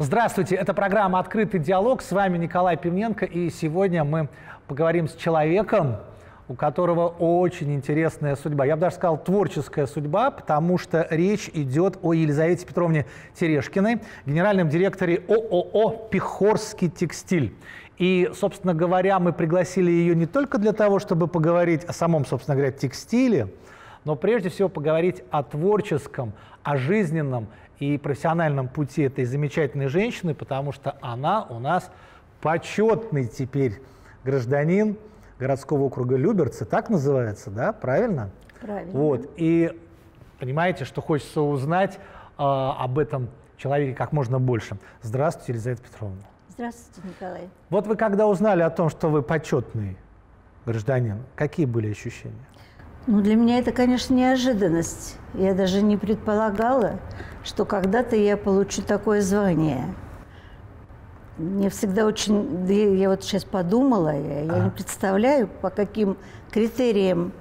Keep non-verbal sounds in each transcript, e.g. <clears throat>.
Здравствуйте, это программа «Открытый диалог». С вами Николай Пивненко, и сегодня мы поговорим с человеком, у которого очень интересная судьба. Я бы даже сказал, творческая судьба, потому что речь идет о Елизавете Петровне Терешкиной, генеральном директоре ООО «Пехорский текстиль». И, собственно говоря, мы пригласили ее не только для того, чтобы поговорить о самом, собственно говоря, текстиле, но прежде всего поговорить о творческом, о жизненном и профессиональном пути этой замечательной женщины, потому что она у нас почетный теперь гражданин городского округа Люберцы, так называется, да, правильно? Правильно. Вот, и понимаете, что хочется узнать э, об этом человеке как можно больше. Здравствуйте, Елизавета Петровна. Здравствуйте, Николай. Вот вы когда узнали о том, что вы почетный гражданин, какие были ощущения? Ну, для меня это, конечно, неожиданность. Я даже не предполагала, что когда-то я получу такое звание. Мне всегда очень... Я, я вот сейчас подумала, я, я не представляю, по каким критериям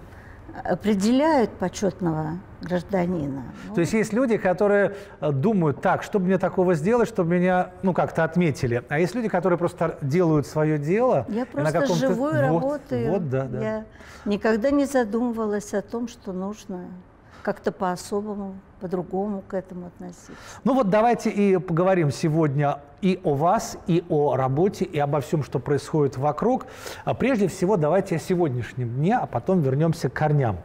определяют почетного гражданина. Ну, То есть есть люди, которые э, думают, так, чтобы мне такого сделать, чтобы меня, ну, как-то отметили. А есть люди, которые просто делают свое дело. Я просто каком-то- живу и Вот, работаю. Вот, да, да. Я никогда не задумывалась о том, что нужно как-то по-особому, по-другому к этому относиться. Ну вот давайте и поговорим сегодня и о вас, и о работе, и обо всем, что происходит вокруг. А Прежде всего, давайте о сегодняшнем дне, а потом вернемся к корням.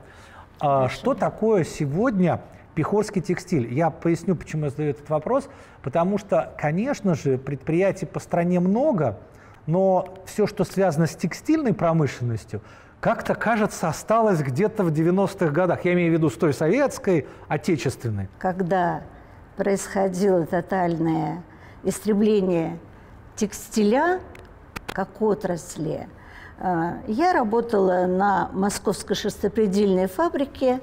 А Что такое сегодня Пехорский текстиль? Я поясню, почему я задаю этот вопрос. Потому что, конечно же, предприятий по стране много, но все, что связано с текстильной промышленностью, как-то, кажется, осталось где-то в 90-х годах. Я имею в виду с той советской, отечественной. когда происходило тотальное истребление текстиля как отрасли, э, я работала на Московской шерстопредельной фабрике,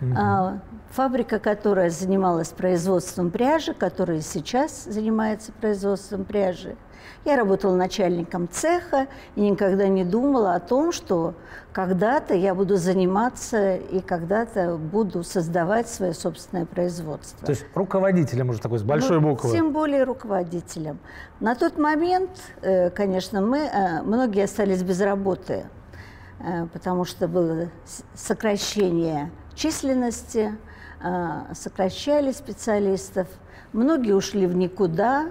э, фабрика, которая занималась производством пряжи, которая сейчас занимается производством пряжи. Я работала начальником цеха и никогда не думала о том, что когда-то я буду заниматься и когда-то буду создавать свое собственное производство. То есть руководителем уже такой, с большой Ну, буквы. Тем более руководителем. На тот момент, э, конечно, мы, э, многие остались без работы, э, потому что было сокращение численности, сокращали специалистов, многие ушли в никуда.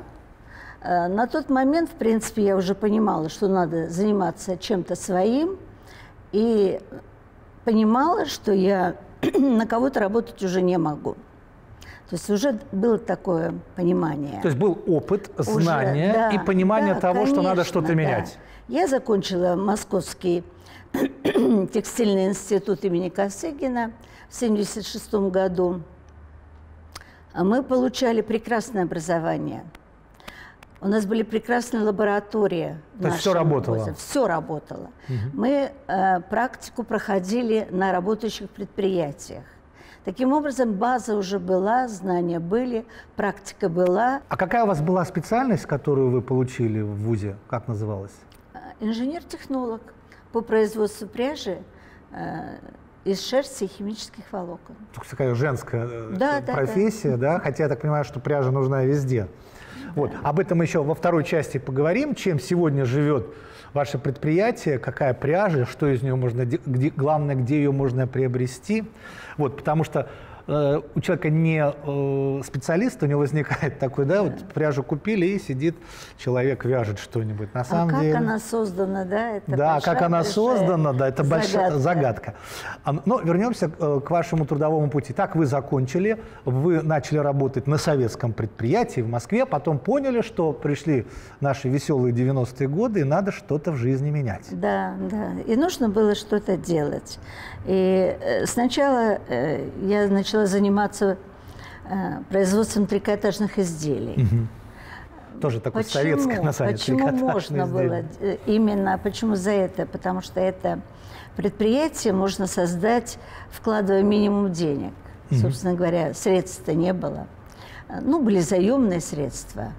Э, На тот момент, в принципе, я уже понимала, что надо заниматься чем-то своим, и понимала, что я <clears throat> на кого-то работать уже не могу. То есть уже было такое понимание. То есть был опыт, Уже, знание да, и понимание да, того, что надо конечно, что-то да. менять. Я закончила Московский <clears throat> текстильный институт имени Косыгина в 1976 году. А Мы получали прекрасное образование. У нас были прекрасные лаборатории. То есть нашем работало? вузе. Все работало. Мы э, практику проходили на работающих предприятиях. Таким образом, база уже была, знания были, практика была. А какая у вас была специальность, которую вы получили в ВУЗе? Как называлась? Э, Инженер-технолог по производству пряжи э, из шерсти и химических волокон. Такая женская э, Да, да, профессия, да. Хотя я так понимаю, что пряжа нужна везде. Вот. Об этом мы еще во второй части поговорим, чем сегодня живет ваше предприятие, какая пряжа, что из нее можно, де- где, главное, где ее можно приобрести. Вот, потому что э, у человека не э, специалиста, у него возникает такой, да, вот пряжу купили и сидит человек вяжет что-нибудь. На А самом как деле. она создана, да? Это да, как она создана, да, это большая загадка. загадка. А, Но вернемся э, к вашему трудовому пути. Так вы закончили, вы начали работать на советском предприятии в Москве, потом поняли, что пришли наши веселые 90-е годы, и надо что-то в жизни менять. Да, да. И нужно было что-то делать. И сначала я начала заниматься э, производством трикотажных изделий. Тоже такое советское, на самом деле, Почему можно изделие. было э, именно, почему за это? Потому что это предприятие можно создать, вкладывая минимум денег. Собственно говоря, средств-то не было. Э, Ну, были заемные средства.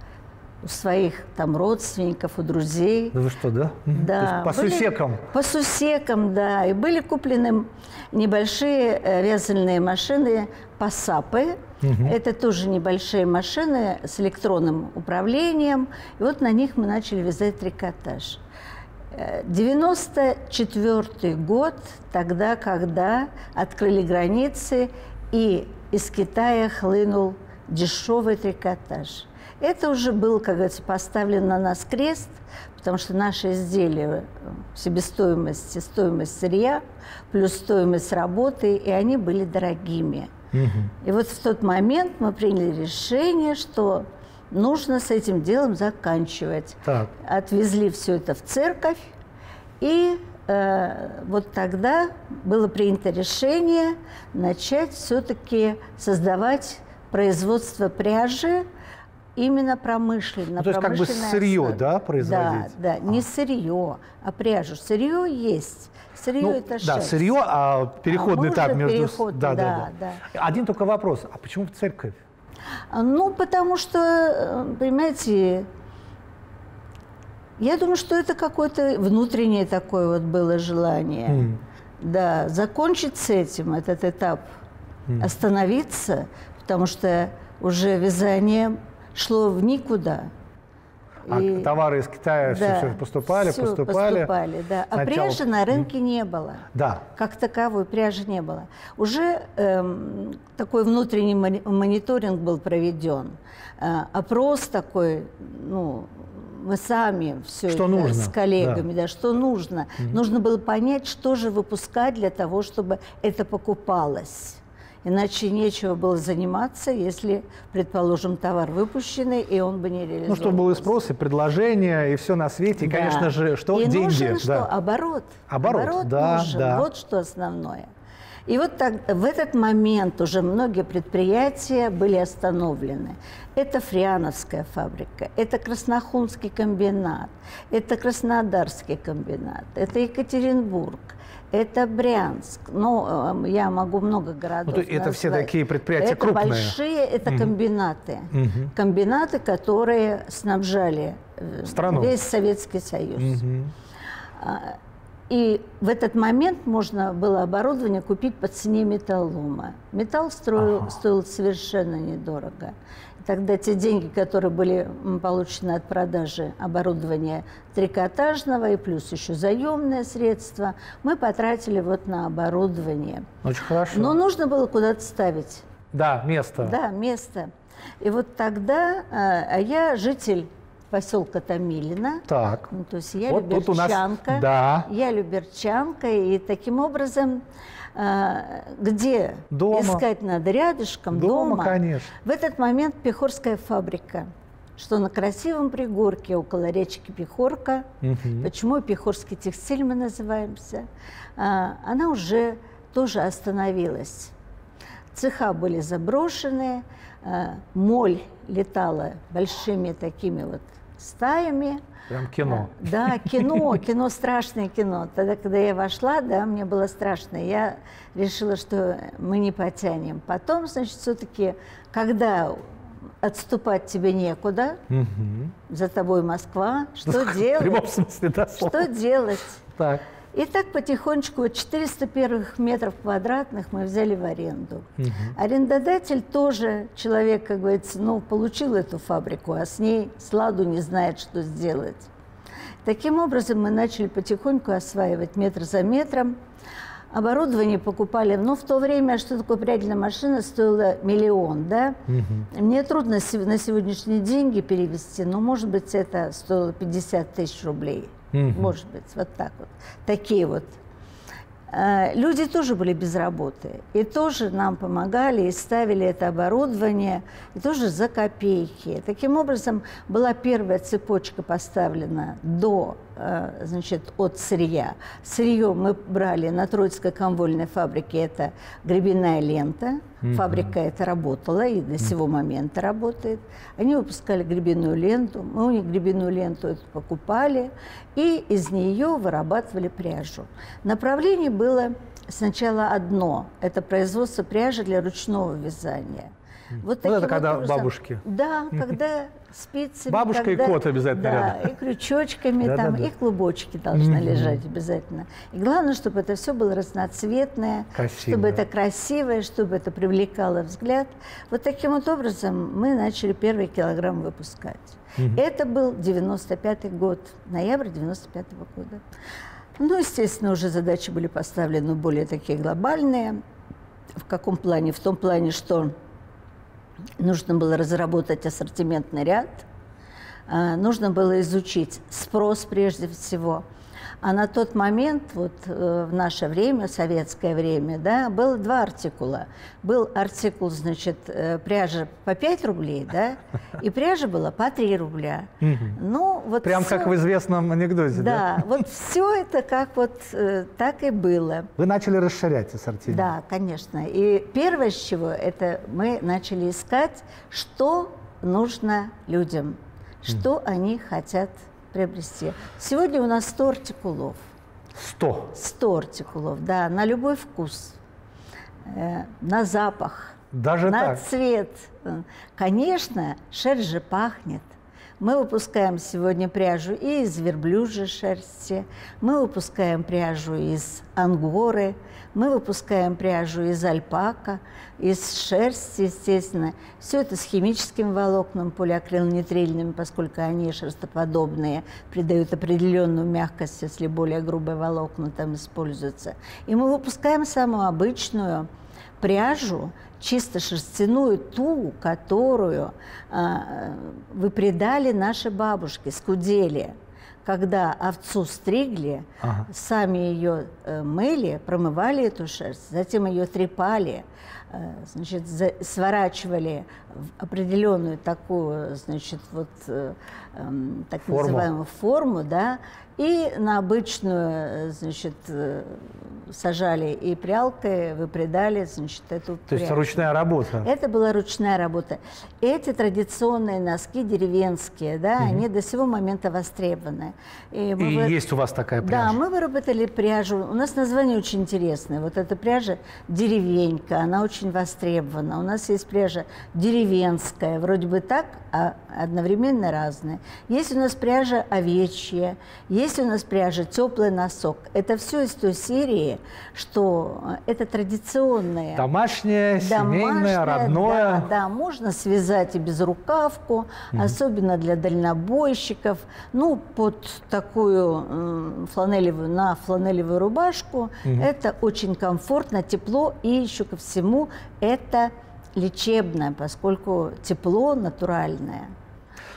У своих там родственников, у друзей. Да вы что, да? Да. по были, сусекам? По сусекам, да. И были куплены небольшие э, вязальные машины пасапы. Угу. Это тоже небольшие машины с электронным управлением. И вот на них мы начали вязать трикотаж. 94 э, год, тогда, когда открыли границы, и из Китая хлынул дешевый трикотаж. Это уже был, как говорится, поставлен на нас крест, потому что наши изделия, себестоимость, стоимость сырья, плюс стоимость работы, и они были дорогими. Угу. И вот в тот момент мы приняли решение, что нужно с этим делом заканчивать. Так. Отвезли все это в церковь, и э, вот тогда было принято решение начать все-таки создавать производство пряжи именно промышленно. Ну, то есть как бы сырье, основе. да, производить? Да, да, а. не сырье, а пряжу. Сырье есть. Сырье ну, это шерсть. Да, сырье, а переходный а этап между... Переход, да, да, да, да. Один только вопрос. А почему в церковь? Ну, потому что, э, понимаете, я думаю, что это какое-то внутреннее такое вот было желание. Mm. Да, закончить с этим этот этап, mm. остановиться, потому что уже вязание шло в никуда. А и... товары из Китая да, все, все поступали, все поступали. поступали, да. А Сначала... пряжи на рынке не было. Да. Как таковой пряжи не было. Уже эм, такой внутренний мониторинг был проведен. Э, опрос такой, ну, мы сами все что это нужно, с коллегами, да. да, что нужно. Угу. Нужно было понять, что же выпускать для того, чтобы это покупалось. Иначе нечего было заниматься, если, предположим, товар выпущенный, и он бы не реализован. Ну, чтобы был и спрос, и предложение, и все на свете. И, да. конечно же, что и деньги. нужен что? Оборот. Оборот, Оборот да, нужен. да. Вот что основное. И вот так, в этот момент уже многие предприятия были остановлены. Это Фриановская фабрика, это Краснохунский комбинат, это Краснодарский комбинат, это Екатеринбург, это Брянск. Ну, я могу много городов ну, Это назвать. все такие предприятия это крупные? большие, это угу. комбинаты. Угу. Комбинаты, которые снабжали э, Страну. весь Советский Союз. Угу. И в этот момент можно было оборудование купить по цене металлома. Металл строил, ага. стоил совершенно недорого. Тогда те деньги, которые были получены от продажи оборудования трикотажного и плюс еще заемные средства, мы потратили вот на оборудование. Очень хорошо. Но нужно было куда-то ставить. Да, место. Да, место. И вот тогда, а я житель поселка Томилина. Так. Ну, то есть я вот люберчанка. Нас... Да. Я люберчанка, и таким образом а, где дома. искать надо рядышком, дома, дома. конечно. В этот момент Пехорская фабрика, что на красивом пригорке около речки Пехорка, угу. почему Пехорский текстиль мы называемся, а, она уже тоже остановилась. Цеха были заброшены, а, моль летала большими такими вот стаями, Прям кино. Да, кино, <laughs> кино, страшное кино. Тогда, когда я вошла, да, мне было страшно. Я решила, что мы не потянем. Потом, значит, все-таки, когда отступать тебе некуда, угу. за тобой Москва, что <laughs> делать? В прямом смысле, да, Что делать? Так. И так потихонечку 400 первых метров квадратных мы взяли в аренду. Угу. Арендодатель тоже человек, как говорится, ну, получил эту фабрику, а с ней сладу не знает, что сделать. Таким образом мы начали потихоньку осваивать метр за метром. Оборудование покупали, ну, в то время, что такое прядельная машина, стоила миллион, да? Угу. Мне трудно на сегодняшние деньги перевести, но, может быть, это стоило 50 тысяч рублей. Угу. Может быть, вот так вот. Такие вот. А, люди тоже были без работы. И тоже нам помогали, и ставили это оборудование, и тоже за копейки. Таким образом, была первая цепочка поставлена до Э, значит, от сырья. Сырье мы брали на Троицкой комвольной фабрике, это гребенная лента. Mm-hmm. Фабрика эта работала и до сего момента работает. Они выпускали гребенную ленту, мы у них гребенную ленту эту покупали и из нее вырабатывали пряжу. Направление было сначала одно – это производство пряжи для ручного вязания. Вот, вот это когда образом, бабушки. Да, когда спицами. Бабушка когда, и кот обязательно да, рядом. и крючочками да, там, да, да. и клубочки должны mm-hmm. лежать обязательно. И главное, чтобы это все было разноцветное, Красиво. чтобы это красивое, чтобы это привлекало взгляд. Вот таким вот образом мы начали первый килограмм выпускать. Mm-hmm. Это был 95-й год, ноябрь 95-го года. Ну, естественно, уже задачи были поставлены более такие глобальные. В каком плане? В том плане, что нужно было разработать ассортиментный ряд, а, нужно было изучить спрос прежде всего – а на тот момент, вот э, в наше время, советское время, да, было два артикула. Был артикул, значит, э, пряжа по 5 рублей, да, и пряжа была по 3 рубля. Ну, вот Прям все... как в известном анекдоте, да? Да, вот все это как вот э, так и было. Вы начали расширять ассортимент. Да, конечно. И первое, с чего, это мы начали искать, что нужно людям, что они хотят приобрести. Сегодня у нас 100 артикулов. 100? 100 артикулов, да, на любой вкус, э, на запах, Даже на так? цвет. Конечно, шерсть же пахнет. Мы выпускаем сегодня пряжу и из верблюжьей шерсти, мы выпускаем пряжу из ангоры, мы выпускаем пряжу из альпака, из шерсти, естественно. Все это с химическим волокном, полиакрилнитрильными, поскольку они шерстоподобные, придают определенную мягкость, если более грубые волокна там используются. И мы выпускаем самую обычную пряжу, чисто шерстяную, ту, которую э, выпредали наши бабушки, скудели. Когда овцу стригли, ага. сами ее э, мыли, промывали эту шерсть, затем ее трепали, э, значит, сворачивали в определенную такую, значит, вот э, э, так форму. называемую форму, да, и на обычную, э, значит, э, сажали и прялкой выпредали, значит, эту То есть ручная работа? Это была ручная работа. Эти традиционные носки деревенские, да, угу. они до сего момента востребованы. И, и вы... есть у вас такая пряжа? Да, мы выработали пряжу. У нас название очень интересное. Вот эта пряжа «Деревенька», она очень востребована. У нас есть пряжа «Деревенская», вроде бы так, а одновременно разные. Есть у нас пряжа овечья, есть у нас пряжа теплый носок. Это все из той серии, что э, это традиционное. Домашнее, семейное, родное. Да, да, можно связать и безрукавку, mm особенно для дальнобойщиков. Ну, под такую э, фланелевую, на фланелевую рубашку. mm Это очень комфортно, тепло и еще ко всему это лечебное, поскольку тепло натуральное.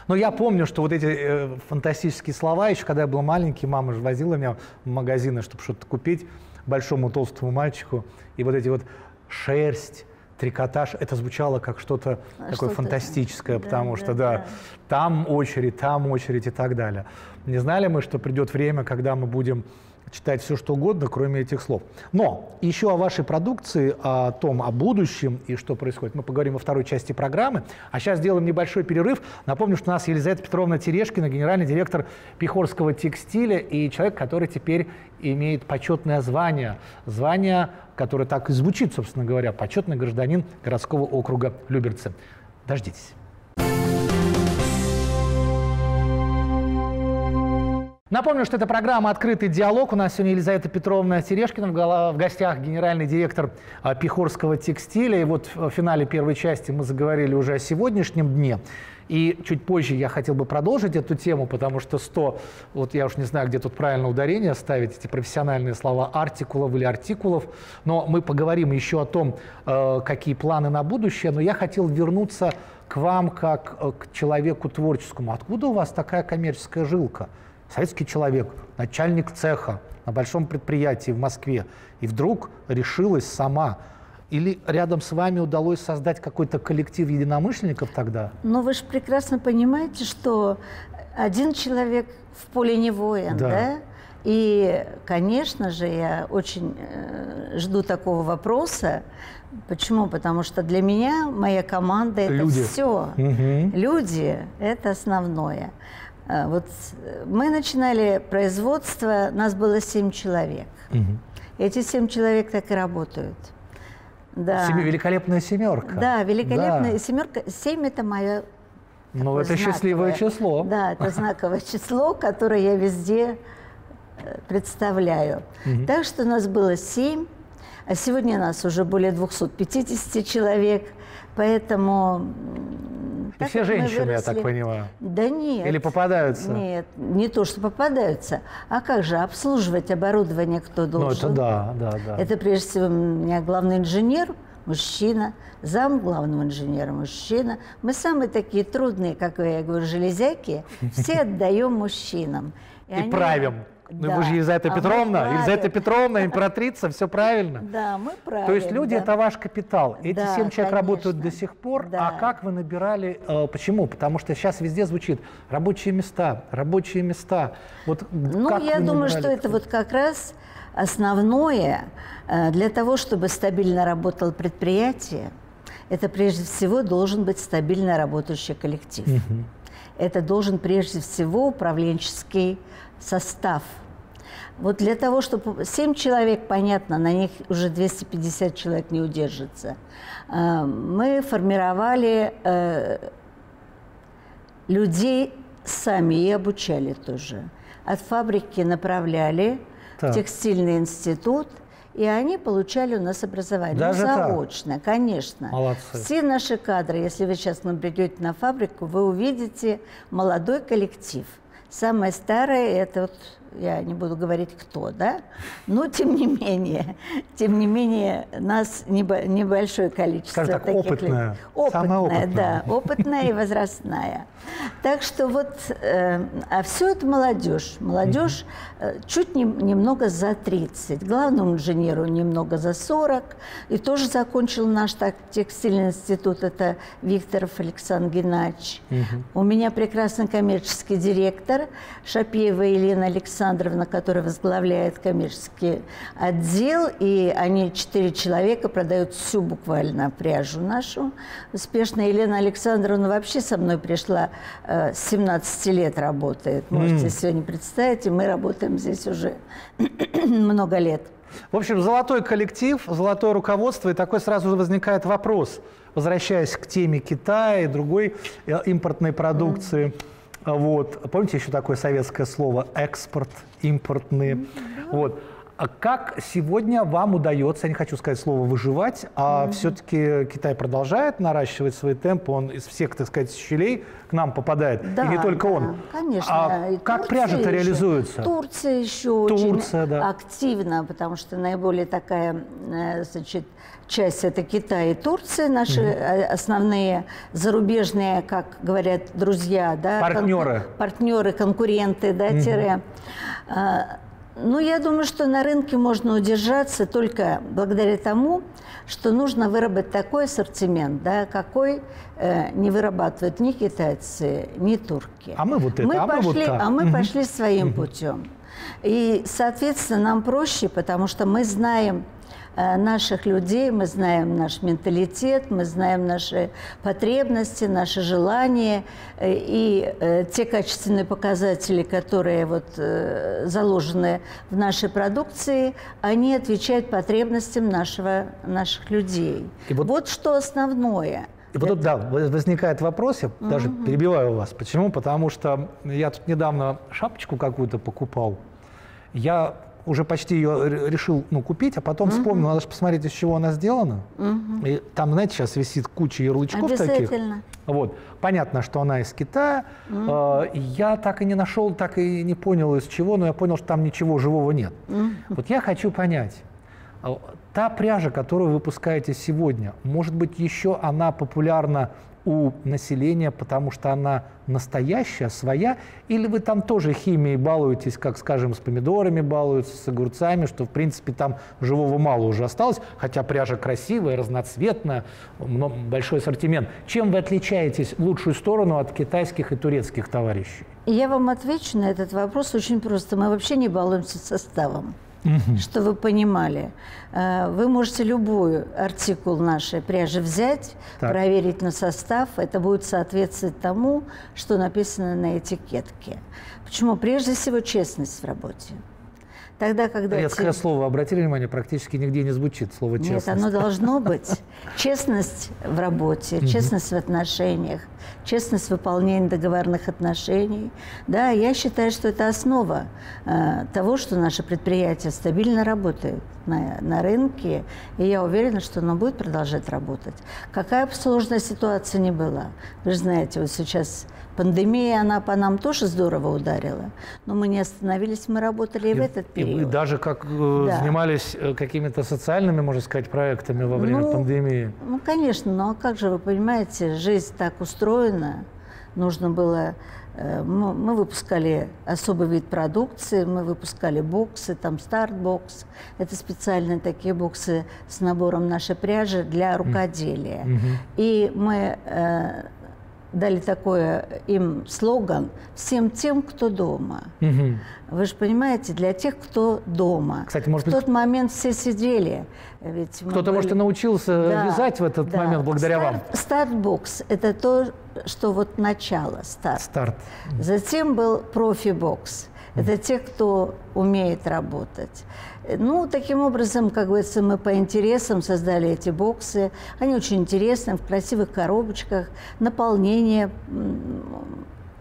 Но я помню, что вот эти э, фантастические слова, еще когда я был маленький, мама же возила меня в магазины, чтобы что-то купить большому толстому мальчику. И вот эти вот шерсть, трикотаж, это звучало как что-то а такое что фантастическое, потому да, что, да, да, там очередь, там очередь и так далее. Не знали мы, что придет время, когда мы будем читать все, что угодно, кроме этих слов. Но еще о вашей продукции, о том, о будущем и что происходит, мы поговорим во второй части программы. А сейчас сделаем небольшой перерыв. Напомню, что у нас Елизавета Петровна Терешкина, генеральный директор Пихорского текстиля и человек, который теперь имеет почетное звание. Звание, которое так и звучит, собственно говоря, почетный гражданин городского округа Люберцы. Дождитесь. Напомню, что это программа «Открытый диалог». У нас сегодня Елизавета Петровна Терешкина в гостях, генеральный директор а, Пихорского текстиля. И вот в финале первой части мы заговорили уже о сегодняшнем дне. И чуть позже я хотел бы продолжить эту тему, потому что 100, вот я уж не знаю, где тут правильно ударение ставить, эти профессиональные слова артикулов или артикулов, но мы поговорим еще о том, э, какие планы на будущее, но я хотел вернуться к вам как э, к человеку творческому. Откуда у вас такая коммерческая жилка? Советский человек, начальник цеха на большом предприятии в Москве, и вдруг решилась сама или рядом с вами удалось создать какой-то коллектив единомышленников тогда? Ну, вы же прекрасно понимаете, что один человек в поле не воин, да? да? И, конечно же, я очень э, жду такого вопроса. Почему? Потому что для меня моя команда это Люди. все. Угу. Люди это основное. А, вот мы начинали производство, нас было семь человек. Угу. Эти семь человек так и работают. Да. Семи, великолепная семерка. Да, великолепная да. семерка. Семь это мое Ну, это знаковое. счастливое число. <laughs> Да, это знаковое число, которое я везде э, представляю. Угу. Так что у нас было семь, а сегодня у нас уже более 250 человек, поэтому... И все женщины, я так понимаю? Да нет. Или попадаются? Нет, не то, что попадаются. А как же, обслуживать оборудование кто должен? Ну, это да, да, да. Это прежде всего у меня главный инженер, мужчина, зам главного инженера мужчина. Мы самые такие трудные, как я говорю, железяки, все отдаем мужчинам. И, и они... правим. Ну, да. вы же Елизавета а Петровна, Елизавета Петровна, <laughs> императрица, все правильно. Да, мы правильно. То есть люди да. это ваш капитал. Эти да, человек конечно. работают до сих пор. Да. А как вы набирали? Э, почему? Потому что сейчас везде звучит рабочие места, рабочие места. Вот ну, я думаю, что это вот как раз основное э, для того, чтобы стабильно работало предприятие. Это прежде всего должен быть стабильно работающий коллектив. Угу. Это должен прежде всего управленческий состав. Вот для того, чтобы 7 человек, понятно, на них уже 250 человек не удержится, э, мы формировали э, людей сами и обучали тоже. От фабрики направляли так. в текстильный институт, и они получали у нас образование. Даже ну, заочно, так? конечно. Молодцы. Все наши кадры, если вы сейчас придете на фабрику, вы увидите молодой коллектив – Самое старое – это вот я не буду говорить кто, да, но тем не менее, тем не менее, нас небольшое количество Скажем так, таких опытная, людей. Опытная, опытная, да, опытная и возрастная. Так что вот, э, а все это молодежь. Молодежь э, чуть не, немного за 30, главному инженеру немного за 40, и тоже закончил наш так, текстильный институт, это Викторов Александр Геннадьевич. Угу. У меня прекрасный коммерческий директор Шапеева Елена Александровна, Александровна, которая возглавляет коммерческий отдел, и они, четыре человека, продают всю буквально пряжу нашу. Успешно Елена Александровна вообще со мной пришла, э, с 17 лет работает. Можете mm. сегодня представить, и мы работаем здесь уже <clears throat> много лет. В общем, золотой коллектив, золотое руководство, и такой сразу возникает вопрос, возвращаясь к теме Китая и другой э, импортной продукции. Mm вот. Помните еще такое советское слово «экспорт», «импортные». Mm-hmm. Вот. А как сегодня вам удается, я не хочу сказать слово «выживать», а mm-hmm. все-таки Китай продолжает наращивать свои темпы, он из всех, так сказать, щелей к нам попадает, да, и не только да, он. Конечно. А и как пряжа-то реализуется? Турция еще Турция, очень да. активно, потому что наиболее такая, э, значит, часть это Китай и Турция, наши mm основные зарубежные, как говорят друзья, да, партнеры, кон- партнеры, конкуренты, да, mm тире. Ну, я думаю, что на рынке можно удержаться только благодаря тому, что нужно выработать такой ассортимент, да, какой э, не вырабатывают ни китайцы, ни турки. А мы вот это, мы а пошли, мы вот так. А мы пошли своим путем. И, соответственно, нам проще, потому что мы знаем наших людей, мы знаем наш менталитет, мы знаем наши потребности, наши желания э, и э, те качественные показатели, которые вот заложены в нашей продукции, они отвечают потребностям нашего, наших людей. И вот, вот что основное. И вот тут, да, возникает вопрос, я угу. даже перебиваю вас. Почему? Потому что я тут недавно шапочку какую-то покупал. Я уже почти ее решил ну, купить, а потом угу. вспомнил, надо же посмотреть, из чего она сделана. Угу. И там, знаете, сейчас висит куча ярлычков таких. Вот. Понятно, что она из Китая. Угу. Я так и не нашел, так и не понял, из чего, но я понял, что там ничего живого нет. Угу. Вот я хочу понять, а, та пряжа, которую вы выпускаете сегодня, может быть, еще она популярна у населения, потому что она настоящая, своя, или вы там тоже химией балуетесь, как, скажем, с помидорами балуются, с огурцами, что, в принципе, там живого мало уже осталось, хотя пряжа красивая, разноцветная, большой ассортимент. Чем вы отличаетесь лучшую сторону от китайских и турецких товарищей? Я вам отвечу на этот вопрос очень просто. Мы вообще не балуемся составом угу. что вы понимали. Э, вы можете любой артикул нашей пряжи взять, так. проверить на состав. Это будет соответствовать тому, что написано на этикетке. Почему? Прежде всего, честность в работе. Тогда, когда... Резкое те... слово, обратили внимание, практически нигде не звучит слово честность. Нет, оно должно <laughs> быть. Честность в работе, честность в отношениях, честность в выполнении договорных отношений. Да, я считаю, что это основа э, того, что наше предприятие стабильно работает на, на рынке, и я уверена, что оно будет продолжать работать. Какая бы сложная ситуация ни была. Вы же знаете, вот сейчас Пандемия, она по нам тоже здорово ударила, но мы не остановились, мы работали и, и в этот период. И вы даже как э, да. занимались э, какими-то социальными, можно сказать, проектами во время ну, пандемии? Ну, конечно, но как же вы понимаете, жизнь так устроена, нужно было э, мы выпускали особый вид продукции, мы выпускали боксы, там старт-бокс. Это специальные такие боксы с набором нашей пряжи для рукоделия. Mm-hmm. И мы дали такой им слоган «Всем тем, кто дома». Угу. Вы же понимаете, для тех, кто дома. Кстати, может в быть... тот момент все сидели. Ведь Кто-то, были... может, и научился да, вязать в этот да. момент благодаря старт, вам. Стартбокс – это то, что вот начало, старт. Старт. Затем был профи-бокс. Это те, кто умеет работать. Ну, таким образом, как говорится, мы по интересам создали эти боксы. Они очень интересны, в красивых коробочках, наполнение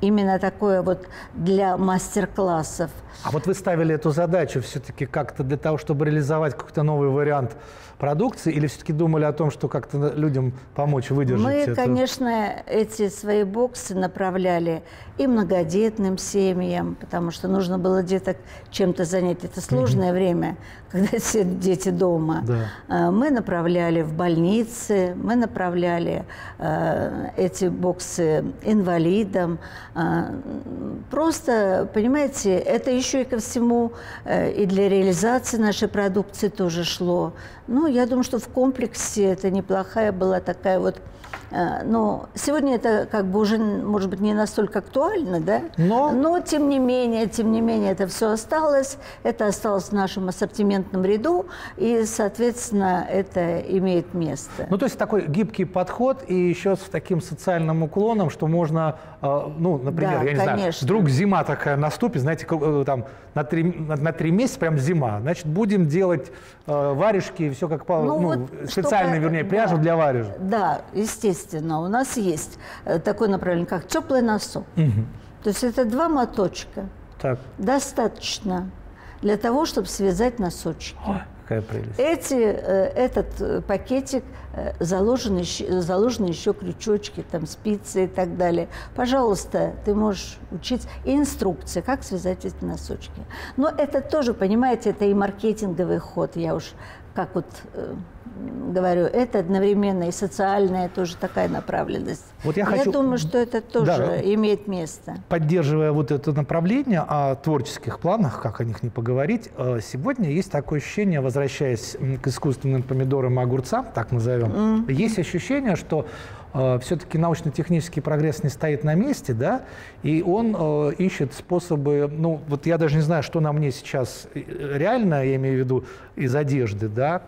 именно такое вот для мастер-классов. А вот вы ставили эту задачу все-таки как-то для того, чтобы реализовать какой-то новый вариант продукции, или все-таки думали о том, что как-то людям помочь выдержать Мы, это? конечно, эти свои боксы направляли и многодетным семьям, потому что нужно было деток чем-то занять. Это сложное mm-hmm. время, когда <laughs> все дети дома. Да. А, мы направляли в больницы, мы направляли э, эти боксы инвалидам. Э, просто, понимаете, это еще и ко всему э, и для реализации нашей продукции тоже шло. Ну, я думаю, что в комплексе это неплохая была такая вот но сегодня это как бы уже, может быть, не настолько актуально, да? Но, Но тем не менее, тем не менее, это все осталось. Это осталось в нашем ассортиментном ряду, и, соответственно, это имеет место. Ну, то есть такой гибкий подход и еще с таким социальным уклоном, что можно, э, ну, например, да, я не конечно. знаю, вдруг зима такая наступит, знаете, э, там на три, на, три месяца прям зима, значит, будем делать варежки, все как по, ну, ну вот специальные, вернее, пряжу да, для варежек. Да, естественно естественно, у нас есть э, такое направление, как теплый носок. Угу. То есть это два моточка. Так. Достаточно для того, чтобы связать носочки. Ой, какая прелесть. Эти, э, этот э, пакетик заложены, заложены еще крючочки, там спицы и так далее. Пожалуйста, ты можешь учить и инструкции, как связать эти носочки. Но это тоже, понимаете, это и маркетинговый ход. Я уж как вот говорю, это одновременно и социальная тоже такая направленность. Вот я, хочу... я думаю, что это тоже да, имеет место. Поддерживая вот это направление о творческих планах, как о них не поговорить, э, сегодня есть такое ощущение, возвращаясь к искусственным помидорам и огурцам, так назовем, mm. есть ощущение, что э, все-таки научно-технический прогресс не стоит на месте, да, и он э, ищет способы, ну, вот я даже не знаю, что на мне сейчас э, реально, я имею в виду из одежды, да,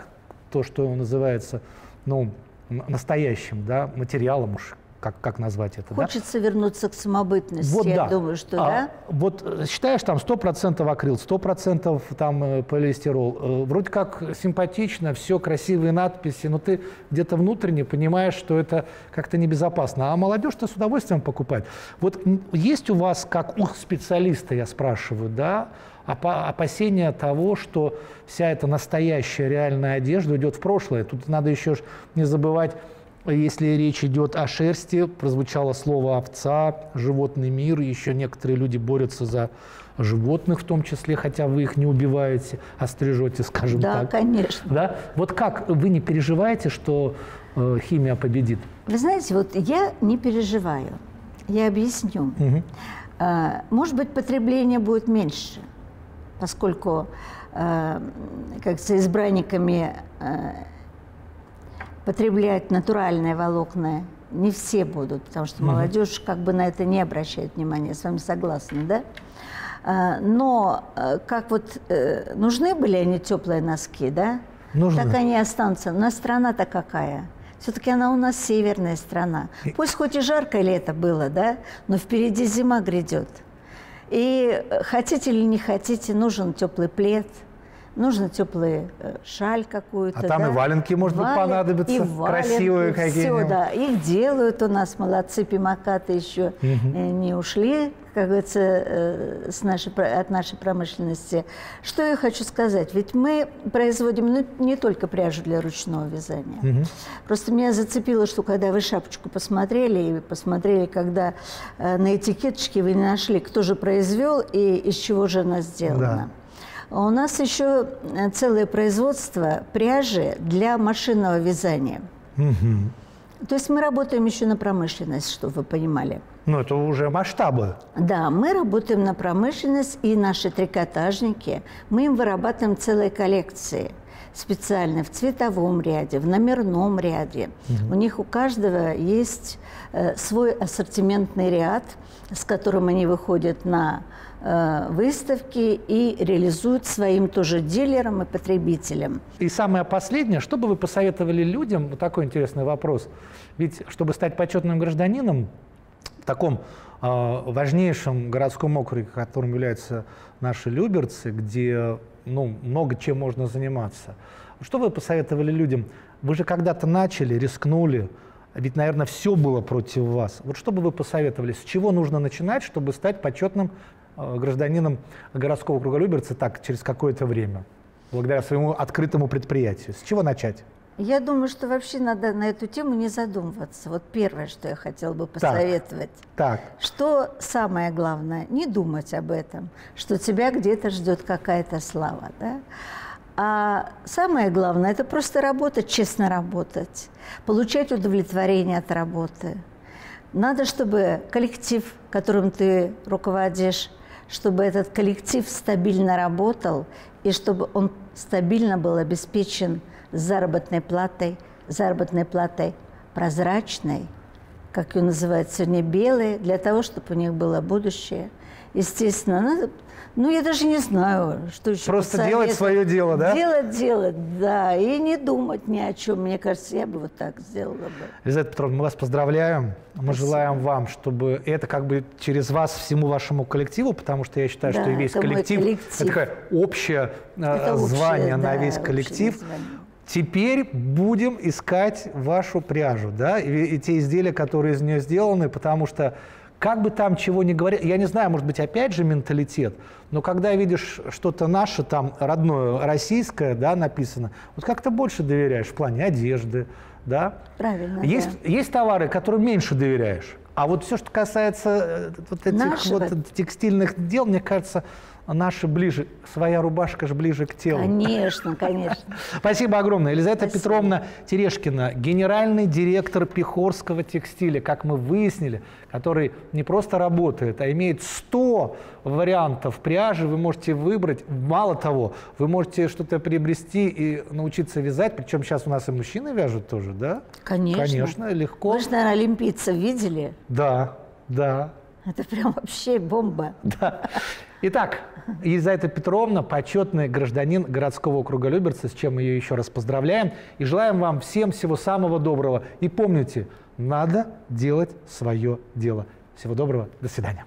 то, что называется ну, настоящим да, материалом уж, как, как назвать это. Хочется да? вернуться к самобытности, вот, я да. думаю, что а, да. Вот э, считаешь, там 100% акрил, 100% там э, полиэстерол. Э, вроде как симпатично, все, красивые надписи, но ты где-то внутренне понимаешь, что это как-то небезопасно. А молодежь-то с удовольствием покупает. Вот есть у вас, как у специалиста, я спрашиваю, да, опасения того, что вся эта настоящая реальная одежда идет в прошлое. Тут надо еще не забывать, если речь идет о шерсти, прозвучало слово овца, животный мир, еще некоторые люди борются за животных в том числе, хотя вы их не убиваете, а стрижете, скажем да, так. Да, конечно. Да? Вот как, вы не переживаете, что э, химия победит? Вы знаете, вот я не переживаю. Я объясню. Угу. Может быть, потребление будет меньше – поскольку э, как с избранниками э, потреблять натуральные волокна не все будут, потому что молодежь как бы на это не обращает внимания, с вами согласна, да? Э, но э, как вот э, нужны были они теплые носки, да? Нужны. Так они останутся. У нас страна-то какая? Все-таки она у нас северная страна. Пусть хоть и жаркое лето было, да, но впереди зима грядет. И хотите или не хотите, нужен теплый плед – нужно теплый э, шаль какую-то. А там да? и валенки, может Вален... быть, понадобятся, и валенки, красивые какие-нибудь. Все, да, их делают у нас, молодцы, пимакаты еще угу. не ушли, как говорится, э, с нашей, от нашей промышленности. Что я хочу сказать? Ведь мы производим ну, не только пряжу для ручного вязания. Угу. Просто меня зацепило, что когда вы шапочку посмотрели, и посмотрели, когда на этикеточке вы не нашли, кто же произвел и из чего же она сделана. Да. У нас еще э, целое производство пряжи для машинного вязания. Угу. То есть мы работаем еще на промышленность, чтобы вы понимали. Ну, это уже масштабы. Да, мы работаем на промышленность, и наши трикотажники, мы им вырабатываем целые коллекции специально в цветовом ряде, в номерном ряде. Угу. У них у каждого есть э, свой ассортиментный ряд, с которым они выходят на выставки и реализуют своим тоже дилерам и потребителям. И самое последнее, что бы вы посоветовали людям, вот такой интересный вопрос, ведь чтобы стать почетным гражданином в таком э, важнейшем городском округе, которым являются наши Люберцы, где ну, много чем можно заниматься, что вы посоветовали людям? Вы же когда-то начали, рискнули, ведь, наверное, все было против вас. Вот что бы вы посоветовали, с чего нужно начинать, чтобы стать почетным Э, гражданином городского округа Люберцы так через какое-то время, благодаря своему открытому предприятию. С чего начать? Я думаю, что вообще надо на эту тему не задумываться. Вот первое, что я хотела бы посоветовать. Так. так. Что самое главное, не думать об этом, что тебя где-то ждет какая-то слава. Да? А самое главное – это просто работать, честно работать, получать удовлетворение от работы. Надо, чтобы коллектив, которым ты руководишь, чтобы этот коллектив стабильно работал и чтобы он стабильно был обеспечен заработной платой, заработной платой прозрачной, как ее называют сегодня, белой, для того, чтобы у них было будущее. Естественно, надо ну, я даже не знаю, что еще Просто делать свое дело, да? Делать, делать, да. И не думать ни о чем. Мне кажется, я бы вот так сделала бы. Елизавета Петровна, мы вас поздравляем. Мы Спасибо. желаем вам, чтобы это как бы через вас всему вашему коллективу, потому что я считаю, да, что весь коллектив, коллектив, это такое общее э, это звание общее, на да, весь коллектив. Теперь будем искать вашу пряжу, да, и, и те изделия, которые из нее сделаны, потому что как бы там чего ни говорили, я не знаю, может быть, опять же менталитет, но когда видишь что-то наше, там, родное, российское, да, написано, вот как-то больше доверяешь в плане одежды, да? Правильно, есть, да. Есть товары, которым меньше доверяешь. А вот все, что касается э, вот этих вот текстильных дел, мне кажется, наши ближе. Своя рубашка же ближе к телу. Конечно, конечно. <laughs> Спасибо огромное. Елизавета Спасибо. Петровна Терешкина, генеральный директор Пехорского текстиля, как мы выяснили, который не просто работает, а имеет 100 вариантов пряжи. Вы можете выбрать. Мало того, вы можете что-то приобрести и научиться вязать. Причем сейчас у нас и мужчины вяжут тоже, да? Конечно. Конечно, легко. Вы же, наверное, олимпийцев видели? Да, да. Это прям вообще бомба. Да. Итак, Елизавета Петровна, почетный гражданин городского округа Люберцы, с чем мы ее еще раз поздравляем. И желаем вам всем всего самого доброго. И помните, надо делать свое дело. Всего доброго, до свидания.